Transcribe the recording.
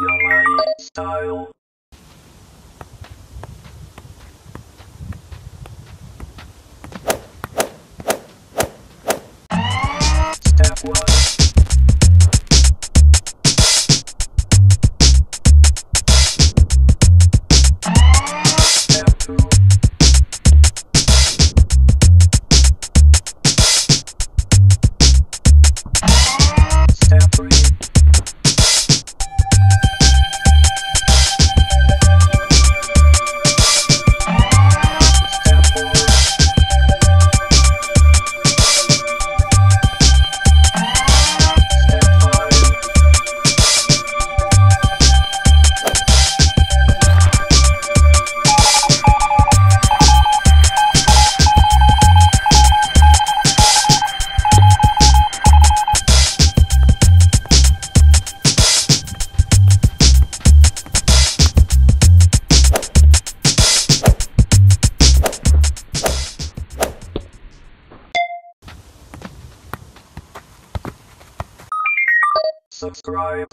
Step 1. Subscribe.